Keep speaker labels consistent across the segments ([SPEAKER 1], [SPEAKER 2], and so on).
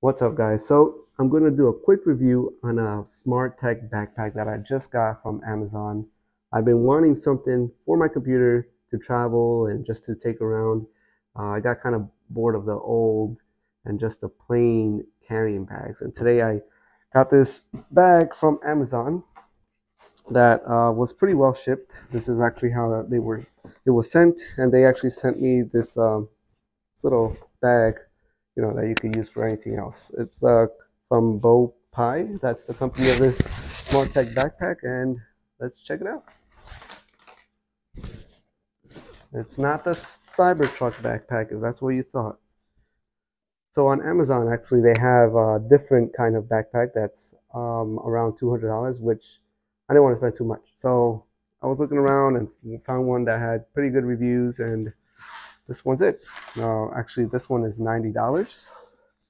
[SPEAKER 1] What's up guys? So I'm going to do a quick review on a Smart Tech backpack that I just got from Amazon. I've been wanting something for my computer to travel and just to take around. Uh, I got kind of bored of the old and just the plain carrying bags. And today I got this bag from Amazon that uh, was pretty well shipped. This is actually how they were, it was sent and they actually sent me this, um, this little bag you know, that you could use for anything else. It's uh, from Bow Pie. That's the company of this Smart Tech backpack, and let's check it out. It's not the Cybertruck backpack, if that's what you thought. So on Amazon, actually, they have a different kind of backpack that's um, around $200, which I didn't want to spend too much. So I was looking around and found one that had pretty good reviews and this one's it. Uh, actually, this one is ninety dollars.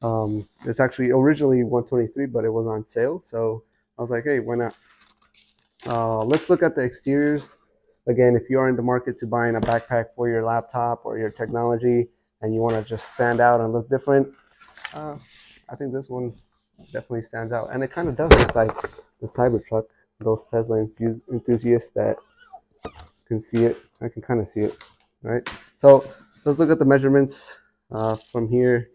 [SPEAKER 1] Um, it's actually originally one twenty three, but it was on sale, so I was like, hey, why not? Uh, let's look at the exteriors. Again, if you are in the market to buying a backpack for your laptop or your technology, and you want to just stand out and look different, uh, I think this one definitely stands out. And it kind of does look like the Cybertruck. Those Tesla enthusiasts that can see it, I can kind of see it, right? So let's look at the measurements uh, from here.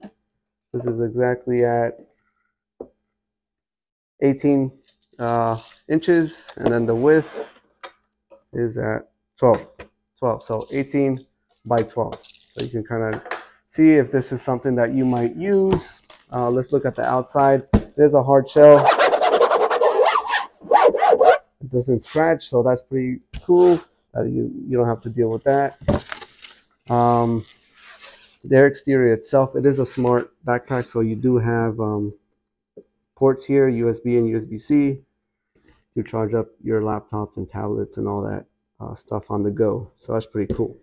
[SPEAKER 1] This is exactly at 18 uh, inches, and then the width is at 12. 12, so 18 by 12. So you can kind of see if this is something that you might use. Uh, let's look at the outside. There's a hard shell. It doesn't scratch, so that's pretty cool. Uh, you, you don't have to deal with that. Um, their exterior itself, it is a smart backpack, so you do have um, ports here, USB and USB-C, to charge up your laptops and tablets and all that uh, stuff on the go. So that's pretty cool.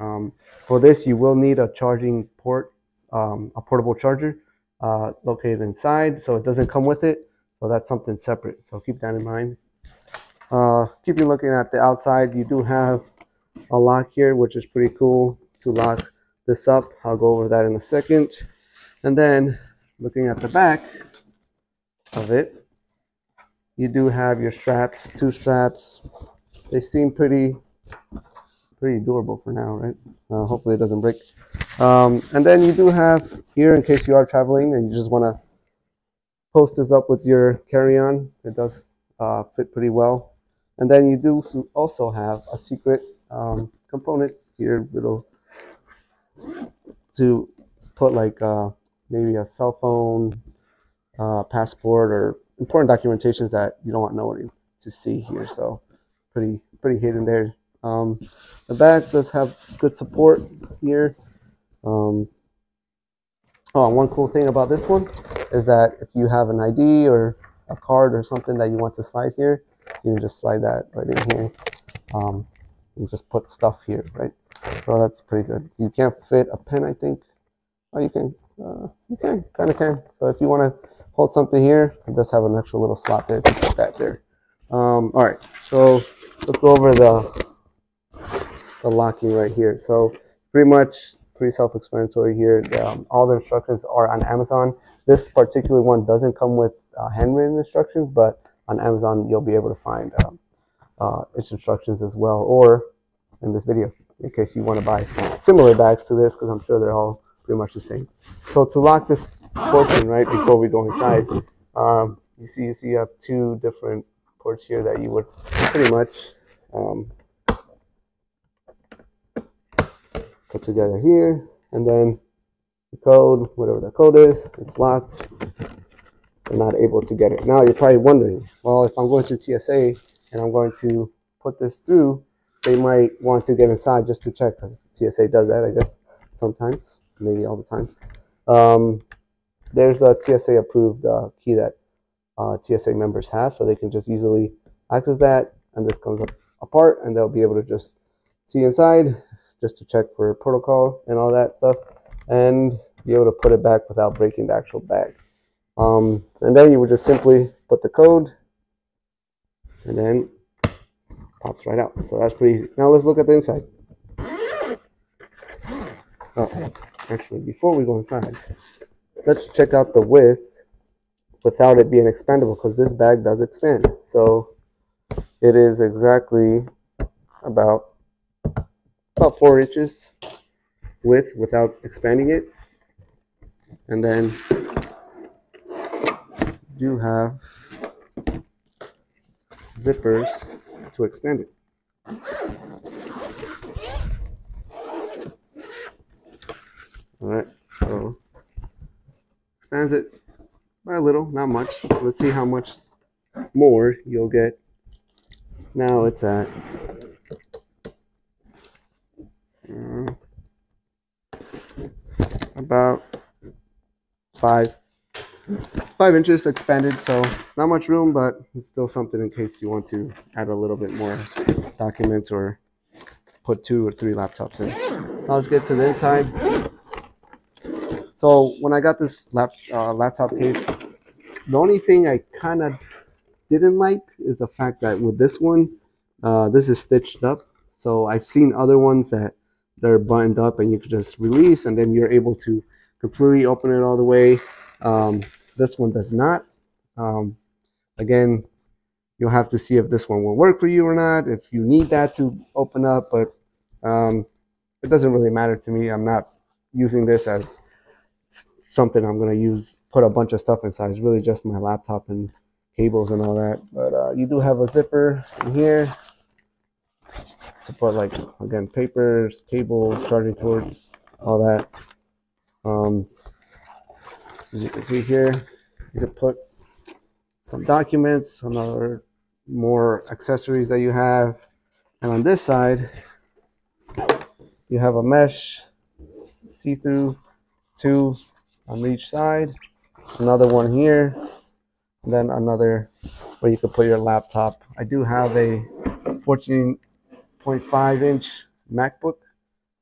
[SPEAKER 1] Um, for this, you will need a charging port, um, a portable charger uh, located inside, so it doesn't come with it. So that's something separate. So keep that in mind. Uh, keep you looking at the outside. You do have a lock here, which is pretty cool to lock this up. I'll go over that in a second. And then looking at the back of it, you do have your straps, two straps. They seem pretty, pretty durable for now, right? Uh, hopefully it doesn't break. Um, and then you do have here, in case you are traveling and you just want to post this up with your carry-on, it does uh, fit pretty well. And then you do also have a secret um, component here, little to put like uh, maybe a cell phone, uh, passport, or important documentations that you don't want nobody to see here. So pretty pretty hidden there. Um, the back does have good support here. Um, oh, one cool thing about this one is that if you have an ID or a card or something that you want to slide here, you can just slide that right in here. Um, and just put stuff here, right? So that's pretty good. You can't fit a pen, I think. Oh, you can. Uh, you can, kind of can. So if you want to hold something here, it does have an extra little slot there to put that there. Um, all right, so let's go over the the locking right here. So pretty much pretty self-explanatory here. Um, all the instructions are on Amazon. This particular one doesn't come with uh, handwritten instructions, but on Amazon you'll be able to find um, uh, its instructions as well, or in this video, in case you want to buy similar bags to this, because I'm sure they're all pretty much the same. So to lock this portion, right, before we go inside, um, you see, you see you have two different ports here that you would pretty much um, put together here, and then the code, whatever the code is, it's locked. You're not able to get it. Now you're probably wondering, well, if I'm going to TSA and I'm going to put this through, they might want to get inside just to check because TSA does that, I guess, sometimes, maybe all the times. Um, there's a TSA approved uh, key that uh, TSA members have, so they can just easily access that, and this comes up apart, and they'll be able to just see inside, just to check for protocol and all that stuff, and be able to put it back without breaking the actual bag. Um, and then you would just simply put the code and then pops right out. So that's pretty easy. Now let's look at the inside. Oh, actually, before we go inside, let's check out the width without it being expandable because this bag does expand. So it is exactly about about four inches width without expanding it. And then do have zippers to expand it. All right, so expands it by a little, not much. Let's see how much more you'll get. Now it's at uh, about five five inches expanded so not much room but it's still something in case you want to add a little bit more documents or put two or three laptops in. Now let's get to the inside. So when i got this lap, uh, laptop case the only thing i kind of didn't like is the fact that with this one uh, this is stitched up. So i've seen other ones that they're buttoned up and you can just release and then you're able to completely open it all the way. Um, this one does not. Um, again, you'll have to see if this one will work for you or not, if you need that to open up, but um, it doesn't really matter to me. I'm not using this as something I'm going to use, put a bunch of stuff inside. It's really just my laptop and cables and all that. But uh, you do have a zipper in here to put like, again, papers, cables, charging cords, all that. Um, as you can see here, you can put some documents, some other more accessories that you have. And on this side, you have a mesh see-through two on each side, another one here, then another where you can put your laptop. I do have a 14.5 inch MacBook.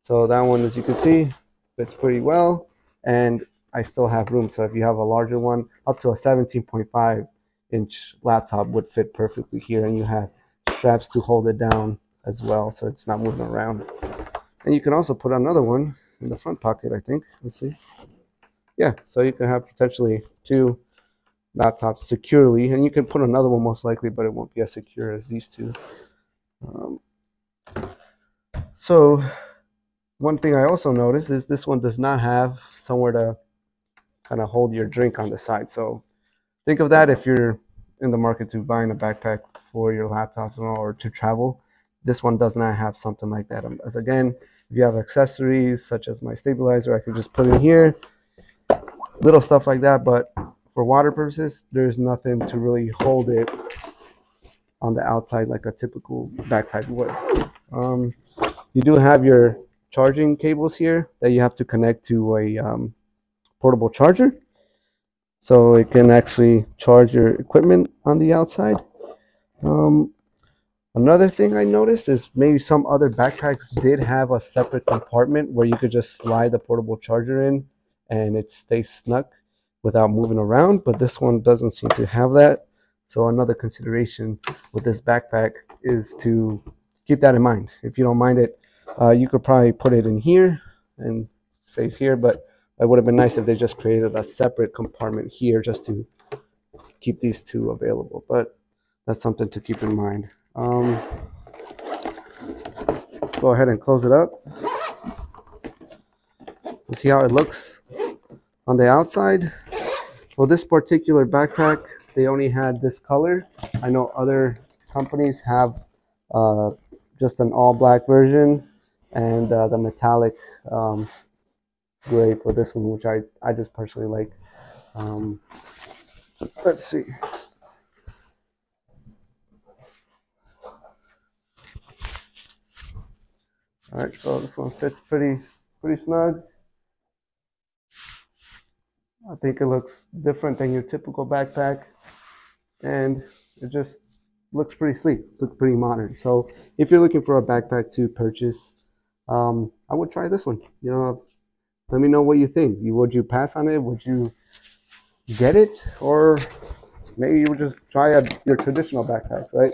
[SPEAKER 1] So that one, as you can see, fits pretty well. And I still have room. So if you have a larger one, up to a 17.5 inch laptop would fit perfectly here. And you have straps to hold it down as well, so it's not moving around. And you can also put another one in the front pocket, I think. Let's see. Yeah, so you can have potentially two laptops securely. And you can put another one most likely, but it won't be as secure as these two. Um, so one thing I also noticed is this one does not have somewhere to kind of hold your drink on the side. So think of that if you're in the market to buying a backpack for your laptops or to travel. This one does not have something like that. Um, as again, if you have accessories such as my stabilizer, I can just put in here, little stuff like that. But for water purposes, there's nothing to really hold it on the outside like a typical backpack would. Um, you do have your charging cables here that you have to connect to a um, portable charger. So it can actually charge your equipment on the outside. Um, another thing I noticed is maybe some other backpacks did have a separate compartment where you could just slide the portable charger in and it stays snug without moving around. But this one doesn't seem to have that. So another consideration with this backpack is to keep that in mind. If you don't mind it, uh, you could probably put it in here and stays here. But it would have been nice if they just created a separate compartment here just to keep these two available. But that's something to keep in mind. Um, let's, go ahead and close it up. See how it looks on the outside. Well, this particular backpack, they only had this color. I know other companies have uh, just an all black version and uh, the metallic um, gray for this one, which I, I just personally like. Um, let's see. All right, so this one fits pretty pretty snug. I think it looks different than your typical backpack, and it just looks pretty sleek. Looks pretty modern. So if you're looking for a backpack to purchase, um, I would try this one. You know, let me know what you think. You would you pass on it? Would you get it, or maybe you would just try a, your traditional backpacks, right?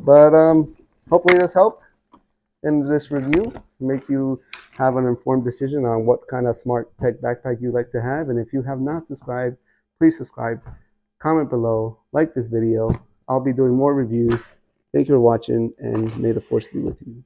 [SPEAKER 1] But um, hopefully this helped. in this review, make you have an informed decision on what kind of smart tech backpack you like to have. And if you have not subscribed, please subscribe, comment below, like this video. I'll be doing more reviews. Thank you for watching, and may the force be with you.